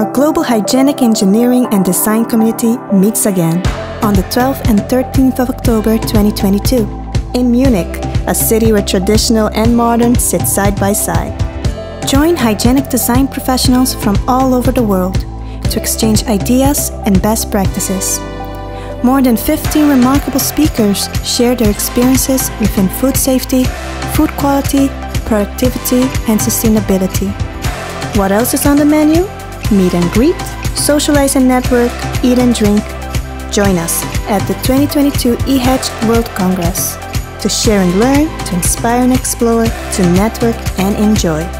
our global hygienic engineering and design community meets again on the 12th and 13th of October 2022 in Munich, a city where traditional and modern sit side by side. Join hygienic design professionals from all over the world to exchange ideas and best practices. More than 15 remarkable speakers share their experiences within food safety, food quality, productivity, and sustainability. What else is on the menu? Meet and greet, socialize and network, eat and drink. Join us at the 2022 EHEDG World Congress to share and learn, to inspire and explore, to network and enjoy.